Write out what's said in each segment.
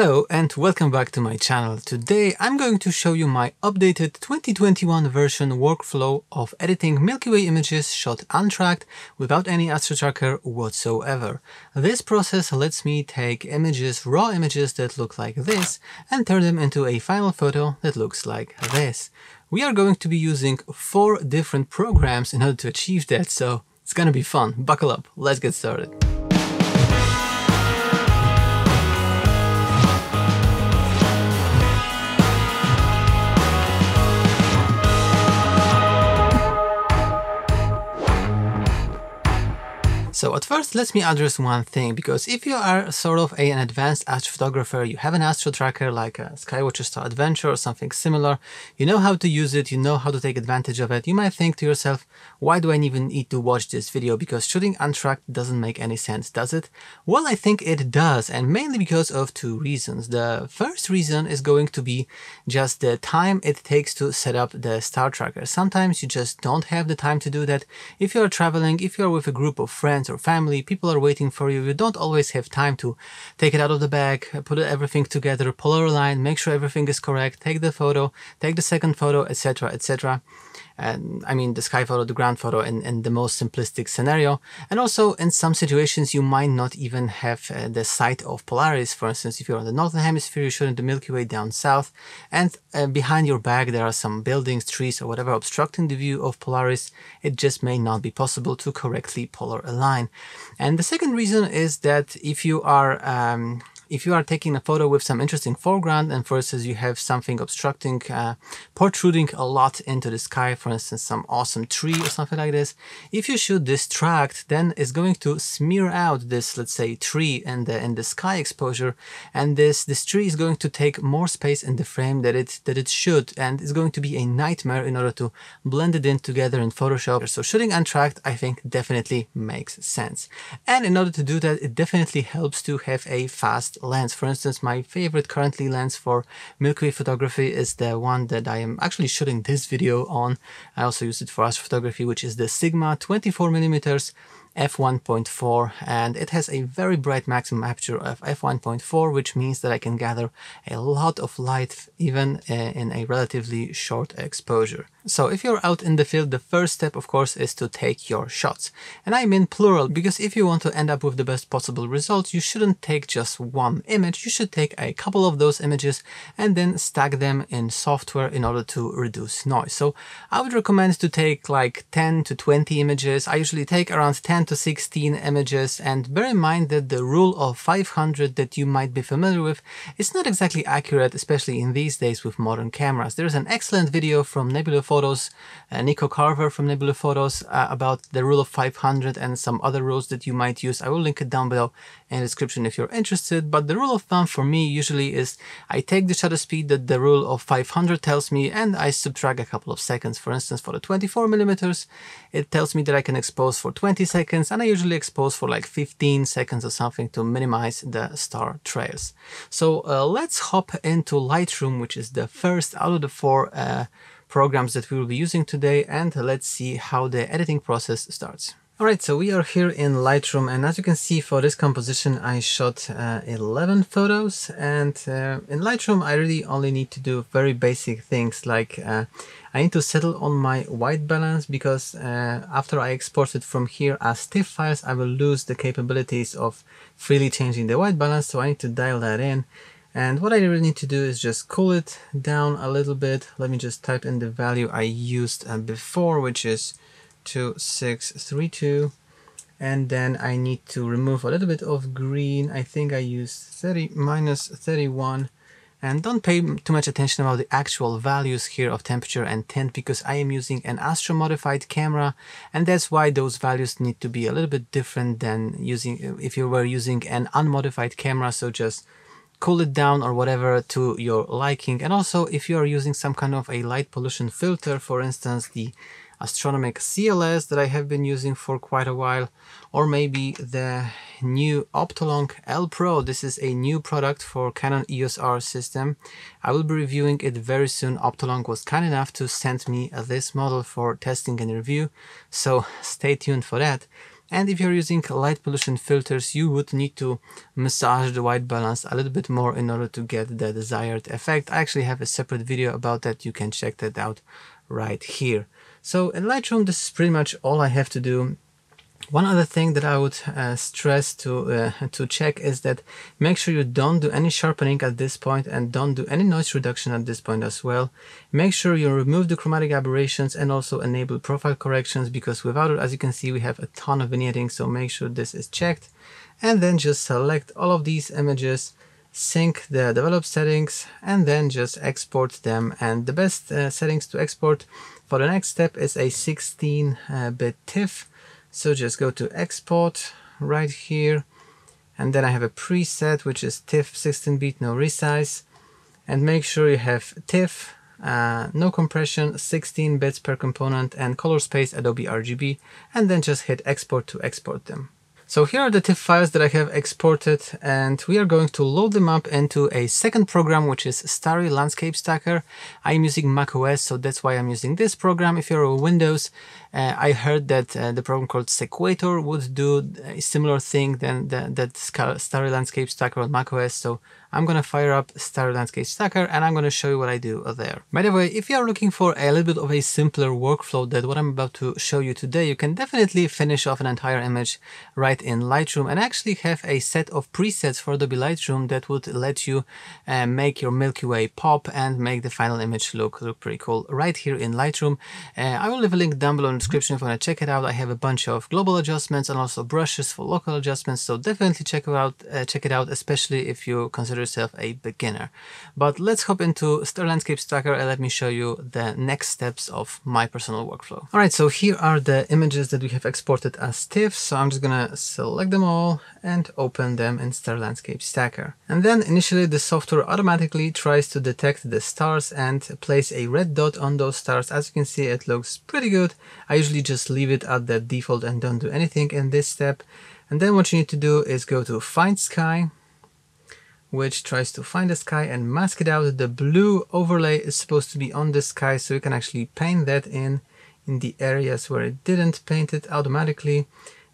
Hello and welcome back to my channel. Today I'm going to show you my updated 2021 version workflow of editing Milky Way images shot untracked without any Astro Tracker whatsoever. This process lets me take images, raw images that look like this and turn them into a final photo that looks like this. We are going to be using four different programs in order to achieve that, so it's gonna be fun. Buckle up, let's get started. So at first, let me address one thing, because if you are sort of a, an advanced astrophotographer, you have an astro tracker like a Skywatcher Star Adventure or something similar, you know how to use it, you know how to take advantage of it, you might think to yourself, why do I even need to watch this video? Because shooting untracked doesn't make any sense, does it? Well, I think it does, and mainly because of two reasons. The first reason is going to be just the time it takes to set up the star tracker. Sometimes you just don't have the time to do that. If you're traveling, if you're with a group of friends, friends or family, people are waiting for you. You don't always have time to take it out of the bag, put everything together, polar align, make sure everything is correct, take the photo, take the second photo, etc., etc and I mean the sky photo, the ground photo in, in the most simplistic scenario. And also in some situations you might not even have uh, the sight of Polaris. For instance, if you're on the northern hemisphere, you're shooting the Milky Way down south and uh, behind your back, there are some buildings, trees or whatever obstructing the view of Polaris. It just may not be possible to correctly polar align. And the second reason is that if you are um, if you are taking a photo with some interesting foreground and for instance you have something obstructing, uh, protruding a lot into the sky, for instance some awesome tree or something like this, if you shoot this tracked then it's going to smear out this let's say tree and the, in the sky exposure and this, this tree is going to take more space in the frame that it, that it should and it's going to be a nightmare in order to blend it in together in Photoshop. So shooting untracked I think definitely makes sense. And in order to do that it definitely helps to have a fast lens. For instance, my favorite currently lens for Milky Way photography is the one that I am actually shooting this video on. I also use it for astrophotography, which is the Sigma 24 millimeters f1.4 and it has a very bright maximum aperture of f1.4 which means that I can gather a lot of light even uh, in a relatively short exposure. So if you're out in the field, the first step, of course, is to take your shots. And I mean plural, because if you want to end up with the best possible results, you shouldn't take just one image. You should take a couple of those images and then stack them in software in order to reduce noise. So I would recommend to take like 10 to 20 images. I usually take around 10 to 16 images. And bear in mind that the rule of 500 that you might be familiar with is not exactly accurate, especially in these days with modern cameras. There's an excellent video from Nebula Photos, uh, Nico Carver from Nebula Photos uh, about the rule of 500 and some other rules that you might use. I will link it down below in the description if you're interested. But the rule of thumb for me usually is I take the shutter speed that the rule of 500 tells me and I subtract a couple of seconds. For instance, for the 24 millimeters, it tells me that I can expose for 20 seconds and I usually expose for like 15 seconds or something to minimize the star trails. So uh, let's hop into Lightroom, which is the first out of the four uh, programs that we will be using today and let's see how the editing process starts. Alright, so we are here in Lightroom and as you can see for this composition I shot uh, 11 photos and uh, in Lightroom I really only need to do very basic things like uh, I need to settle on my white balance because uh, after I export it from here as TIFF files I will lose the capabilities of freely changing the white balance so I need to dial that in and what I really need to do is just cool it down a little bit. Let me just type in the value I used uh, before, which is 2632. And then I need to remove a little bit of green. I think I used 30 minus 31. And don't pay too much attention about the actual values here of temperature and tint because I am using an Astro modified camera and that's why those values need to be a little bit different than using if you were using an unmodified camera. So just cool it down or whatever to your liking. And also if you are using some kind of a light pollution filter, for instance, the Astronomik CLS that I have been using for quite a while, or maybe the new Optolong L Pro. This is a new product for Canon EOS R system. I will be reviewing it very soon. Optolong was kind enough to send me this model for testing and review, so stay tuned for that. And if you're using light pollution filters, you would need to massage the white balance a little bit more in order to get the desired effect. I actually have a separate video about that. You can check that out right here. So in Lightroom, this is pretty much all I have to do one other thing that I would uh, stress to uh, to check is that make sure you don't do any sharpening at this point and don't do any noise reduction at this point as well. Make sure you remove the chromatic aberrations and also enable profile corrections because without it, as you can see, we have a ton of vignetting, so make sure this is checked. And then just select all of these images, sync the develop settings, and then just export them. And the best uh, settings to export for the next step is a 16-bit uh, TIFF so just go to export right here and then I have a preset which is TIFF 16-bit no resize and make sure you have TIFF uh, no compression 16 bits per component and color space Adobe RGB and then just hit export to export them. So here are the TIFF files that I have exported and we are going to load them up into a second program which is Starry Landscape Stacker. I'm using macOS so that's why I'm using this program. If you're on Windows, uh, I heard that uh, the program called Sequator would do a similar thing than the, that Starry Landscape Stacker on macOS so I'm gonna fire up Starry Landscape Stacker and I'm gonna show you what I do there. By the way, if you are looking for a little bit of a simpler workflow than what I'm about to show you today, you can definitely finish off an entire image right in Lightroom and actually have a set of presets for Adobe Lightroom that would let you uh, make your Milky Way pop and make the final image look, look pretty cool right here in Lightroom. Uh, I will leave a link down below description if you want to check it out. I have a bunch of global adjustments and also brushes for local adjustments, so definitely check it out, uh, check it out, especially if you consider yourself a beginner. But let's hop into Star Landscape Stacker and let me show you the next steps of my personal workflow. Alright, so here are the images that we have exported as TIFFs. So I'm just gonna select them all and open them in Star Landscape Stacker. And then initially the software automatically tries to detect the stars and place a red dot on those stars. As you can see, it looks pretty good. I usually just leave it at the default and don't do anything in this step. And then what you need to do is go to Find Sky which tries to find the sky and mask it out. The blue overlay is supposed to be on the sky, so you can actually paint that in in the areas where it didn't paint it automatically.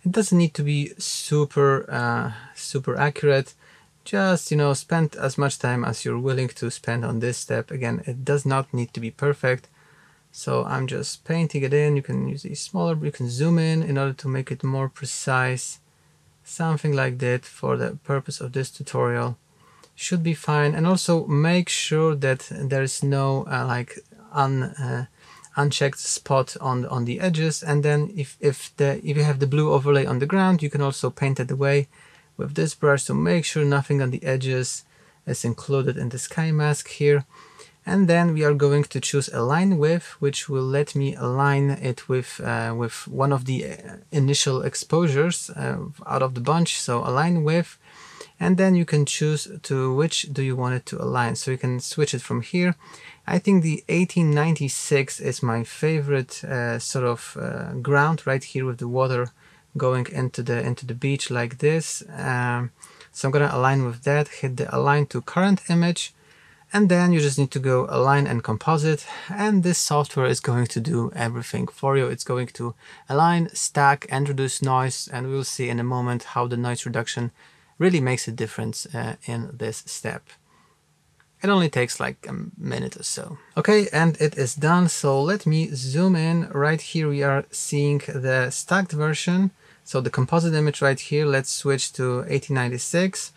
It doesn't need to be super uh, super accurate. Just you know, spend as much time as you're willing to spend on this step. Again, it does not need to be perfect. So I'm just painting it in. You can use a smaller, you can zoom in in order to make it more precise. Something like that for the purpose of this tutorial should be fine and also make sure that there is no uh, like un, uh, unchecked spot on on the edges and then if, if the if you have the blue overlay on the ground you can also paint it away with this brush so make sure nothing on the edges is included in the sky mask here and then we are going to choose align with which will let me align it with uh, with one of the uh, initial exposures uh, out of the bunch. So align with and then you can choose to which do you want it to align. So you can switch it from here. I think the 1896 is my favorite uh, sort of uh, ground right here with the water going into the into the beach like this. Um, so I'm gonna align with that hit the align to current image and then you just need to go align and composite and this software is going to do everything for you it's going to align stack and reduce noise and we'll see in a moment how the noise reduction really makes a difference uh, in this step. It only takes like a minute or so. Okay, and it is done. So let me zoom in. Right here we are seeing the stacked version. So the composite image right here, let's switch to 1896.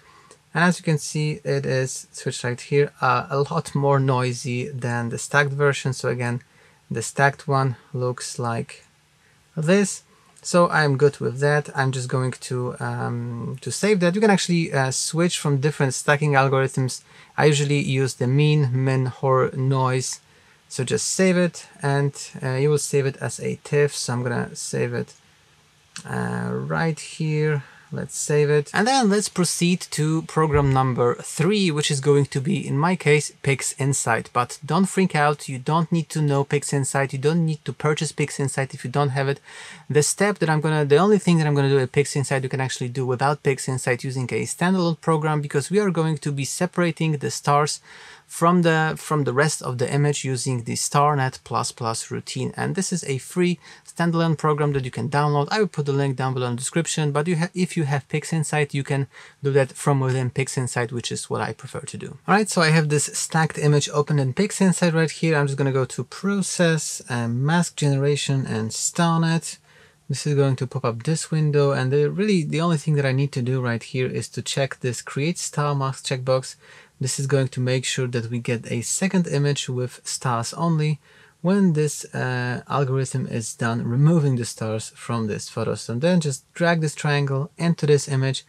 And as you can see, it is switched right here, uh, a lot more noisy than the stacked version. So again, the stacked one looks like this. So I'm good with that. I'm just going to um, to save that. You can actually uh, switch from different stacking algorithms. I usually use the mean, min, hor, noise. So just save it and uh, you will save it as a TIFF. So I'm gonna save it uh, right here Let's save it. And then let's proceed to program number three, which is going to be, in my case, PixInsight. But don't freak out. You don't need to know PixInsight. You don't need to purchase PixInsight if you don't have it. The step that I'm gonna, the only thing that I'm gonna do with PixInsight, you can actually do without PixInsight using a standalone program because we are going to be separating the stars from the from the rest of the image using the StarNet++ routine and this is a free standalone program that you can download. I will put the link down below in the description, but you if you have PixInsight, you can do that from within PixInsight, which is what I prefer to do. All right, so I have this stacked image open in PixInsight right here. I'm just going to go to Process, and Mask Generation, and StarNet. This is going to pop up this window and the, really the only thing that I need to do right here is to check this create star mask checkbox. This is going to make sure that we get a second image with stars only when this uh, algorithm is done removing the stars from this photo. So then just drag this triangle into this image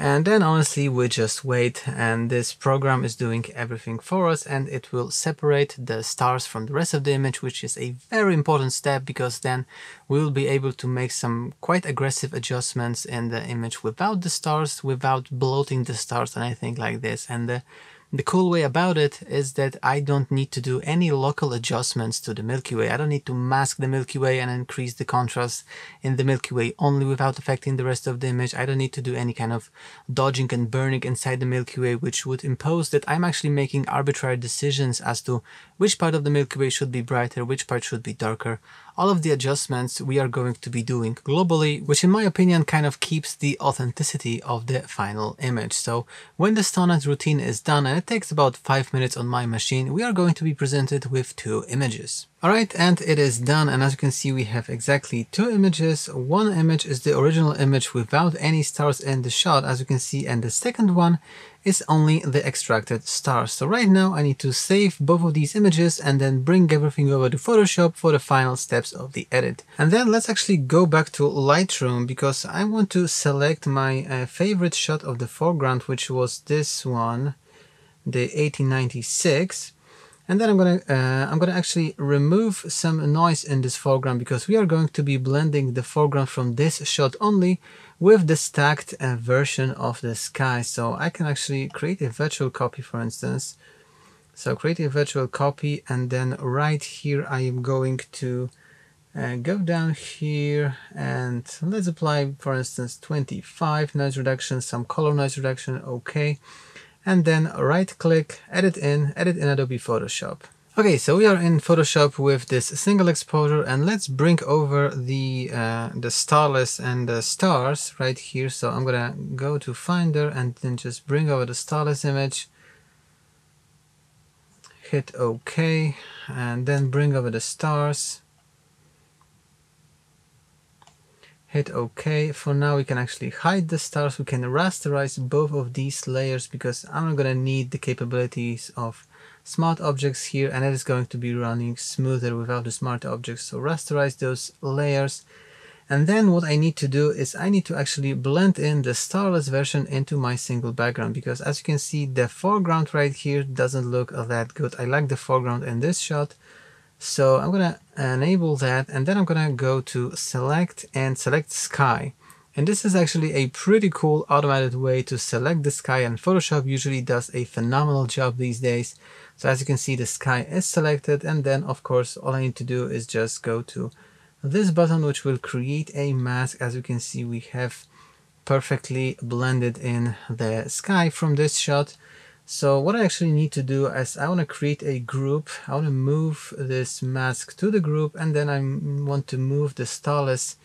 and then honestly, we just wait and this program is doing everything for us and it will separate the stars from the rest of the image, which is a very important step because then we will be able to make some quite aggressive adjustments in the image without the stars, without bloating the stars and anything like this. And the the cool way about it is that I don't need to do any local adjustments to the Milky Way. I don't need to mask the Milky Way and increase the contrast in the Milky Way only without affecting the rest of the image. I don't need to do any kind of dodging and burning inside the Milky Way, which would impose that I'm actually making arbitrary decisions as to which part of the Milky Way should be brighter, which part should be darker all of the adjustments we are going to be doing globally, which in my opinion kind of keeps the authenticity of the final image. So when the StarNet routine is done, and it takes about 5 minutes on my machine, we are going to be presented with two images. Alright, and it is done, and as you can see we have exactly two images. One image is the original image without any stars in the shot, as you can see, and the second one is only the extracted stars. So right now I need to save both of these images and then bring everything over to Photoshop for the final steps of the edit. And then let's actually go back to Lightroom because I want to select my uh, favorite shot of the foreground, which was this one, the 1896 and then I'm gonna uh, I'm gonna actually remove some noise in this foreground because we are going to be blending the foreground from this shot only with the stacked uh, version of the sky. So I can actually create a virtual copy for instance. So create a virtual copy and then right here I am going to uh, go down here and let's apply for instance 25 noise reduction some color noise reduction. Okay and then right click, edit in, edit in Adobe Photoshop. Okay, so we are in Photoshop with this single exposure and let's bring over the uh, the starless and the stars right here. So I'm gonna go to Finder and then just bring over the starless image. Hit OK and then bring over the stars. Hit OK. For now we can actually hide the stars. We can rasterize both of these layers because I'm not to need the capabilities of smart objects here and it is going to be running smoother without the smart objects. So rasterize those layers. And then what I need to do is I need to actually blend in the starless version into my single background because as you can see the foreground right here doesn't look that good. I like the foreground in this shot so I'm gonna enable that and then I'm gonna go to select and select sky. And this is actually a pretty cool automated way to select the sky and Photoshop usually does a phenomenal job these days. So as you can see the sky is selected and then of course all I need to do is just go to this button which will create a mask. As you can see we have perfectly blended in the sky from this shot. So what I actually need to do is I want to create a group. I want to move this mask to the group and then I want to move the starless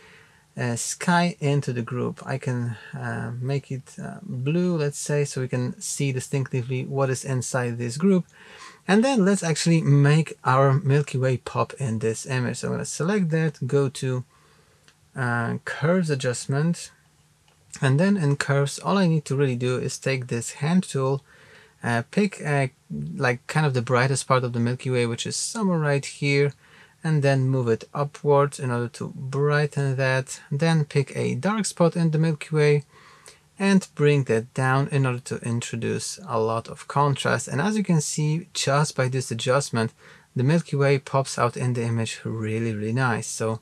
uh, sky into the group. I can uh, make it uh, blue, let's say, so we can see distinctively what is inside this group. And then let's actually make our Milky Way pop in this image. So I'm going to select that, go to uh, curves adjustment, and then in curves, all I need to really do is take this hand tool uh, pick uh, like kind of the brightest part of the Milky Way, which is somewhere right here, and then move it upwards in order to brighten that. Then pick a dark spot in the Milky Way and bring that down in order to introduce a lot of contrast. And as you can see, just by this adjustment, the Milky Way pops out in the image really, really nice. So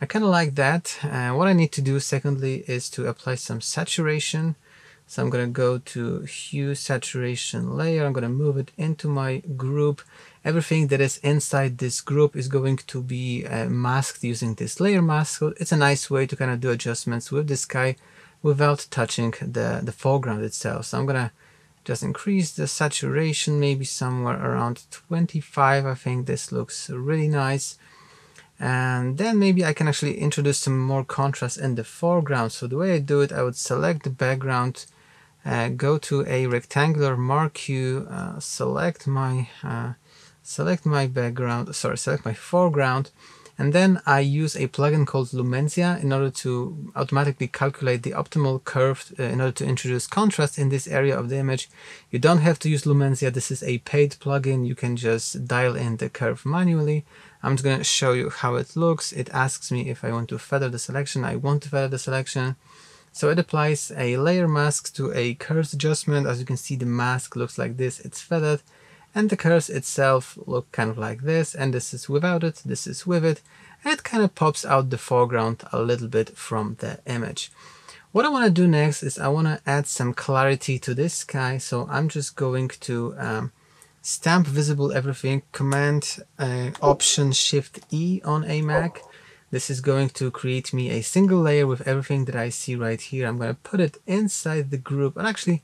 I kind of like that. Uh, what I need to do secondly is to apply some saturation so I'm going to go to hue saturation layer. I'm going to move it into my group. Everything that is inside this group is going to be uh, masked using this layer mask. So it's a nice way to kind of do adjustments with the sky without touching the, the foreground itself. So I'm going to just increase the saturation maybe somewhere around 25. I think this looks really nice. And then maybe I can actually introduce some more contrast in the foreground. So the way I do it, I would select the background, uh, go to a rectangular marquee, uh, select my uh, select my background, sorry, select my foreground, and then I use a plugin called Lumenzia in order to automatically calculate the optimal curve uh, in order to introduce contrast in this area of the image. You don't have to use Lumenzia. This is a paid plugin. You can just dial in the curve manually. I'm just going to show you how it looks. It asks me if I want to feather the selection. I want to feather the selection. So it applies a layer mask to a curves adjustment. As you can see, the mask looks like this. It's feathered and the curves itself look kind of like this and this is without it this is with it and it kind of pops out the foreground a little bit from the image what I want to do next is I want to add some clarity to this sky so I'm just going to um, stamp visible everything command uh, option shift E on a Mac this is going to create me a single layer with everything that I see right here. I'm going to put it inside the group and actually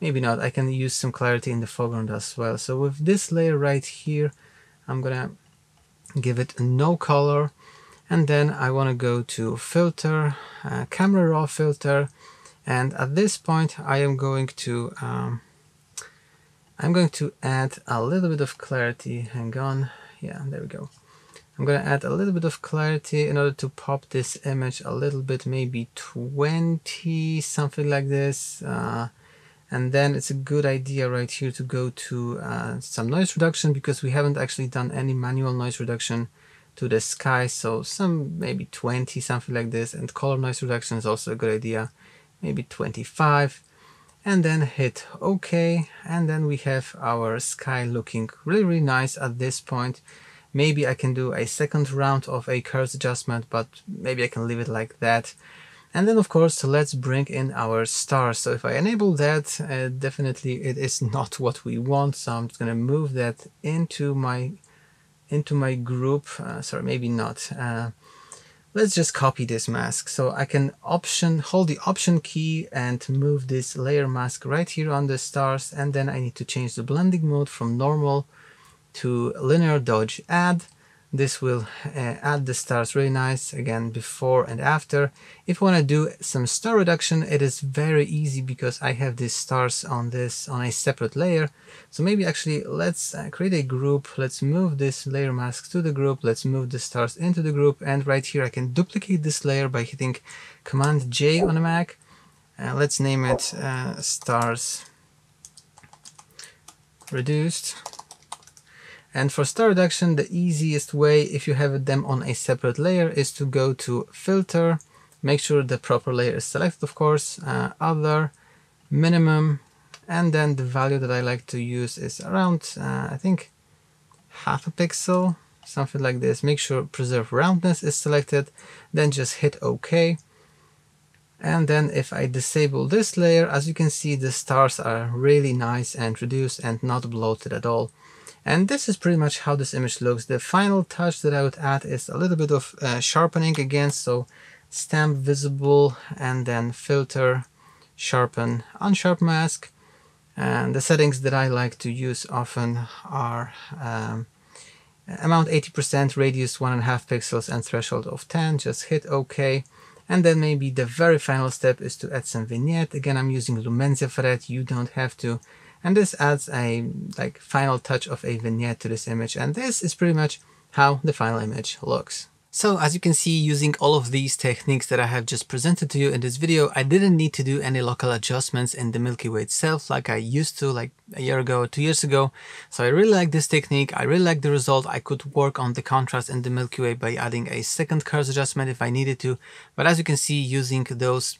maybe not. I can use some clarity in the foreground as well. So with this layer right here I'm gonna give it no color and then I want to go to filter uh, camera raw filter and at this point I am going to um, I'm going to add a little bit of clarity. Hang on. Yeah there we go I'm gonna add a little bit of clarity in order to pop this image a little bit maybe 20 something like this uh, and then it's a good idea right here to go to uh, some noise reduction because we haven't actually done any manual noise reduction to the sky so some maybe 20 something like this and color noise reduction is also a good idea maybe 25 and then hit OK and then we have our sky looking really really nice at this point maybe I can do a second round of a curves adjustment but maybe I can leave it like that and then of course, let's bring in our stars. So if I enable that, uh, definitely it is not what we want. So I'm just going to move that into my into my group. Uh, sorry, maybe not. Uh, let's just copy this mask. So I can option hold the option key and move this layer mask right here on the stars. And then I need to change the blending mode from normal to linear dodge add. This will uh, add the stars really nice again before and after. If you want to do some star reduction it is very easy because I have these stars on this on a separate layer. So maybe actually let's uh, create a group. Let's move this layer mask to the group. Let's move the stars into the group. And right here I can duplicate this layer by hitting command J on a Mac. Uh, let's name it uh, stars reduced and for star reduction, the easiest way, if you have them on a separate layer, is to go to Filter, make sure the proper layer is selected, of course, uh, Other, Minimum, and then the value that I like to use is around, uh, I think, half a pixel, something like this. Make sure Preserve Roundness is selected, then just hit OK. And then if I disable this layer, as you can see, the stars are really nice and reduced and not bloated at all. And this is pretty much how this image looks. The final touch that I would add is a little bit of uh, sharpening again. So stamp visible and then filter, sharpen, unsharp mask. And the settings that I like to use often are um, amount 80%, radius 1.5 pixels and threshold of 10. Just hit OK. And then maybe the very final step is to add some vignette. Again, I'm using Lumenzia for that. You don't have to and this adds a like final touch of a vignette to this image and this is pretty much how the final image looks. So as you can see, using all of these techniques that I have just presented to you in this video, I didn't need to do any local adjustments in the Milky Way itself like I used to like a year ago, two years ago. So I really like this technique. I really like the result. I could work on the contrast in the Milky Way by adding a second curves adjustment if I needed to. But as you can see, using those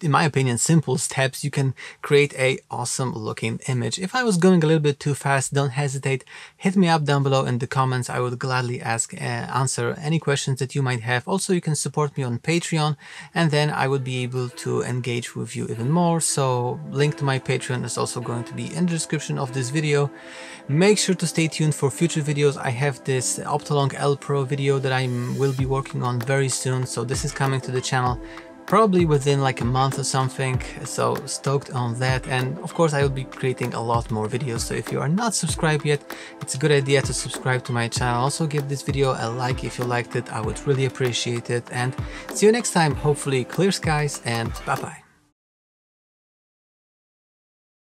in my opinion, simple steps, you can create a awesome looking image. If I was going a little bit too fast, don't hesitate. Hit me up down below in the comments. I would gladly ask, uh, answer any questions that you might have. Also, you can support me on Patreon and then I would be able to engage with you even more. So link to my Patreon is also going to be in the description of this video. Make sure to stay tuned for future videos. I have this Optolong L Pro video that I will be working on very soon. So this is coming to the channel probably within like a month or something. So stoked on that. And of course I will be creating a lot more videos. So if you are not subscribed yet, it's a good idea to subscribe to my channel. Also give this video a like if you liked it. I would really appreciate it. And see you next time. Hopefully clear skies and bye bye.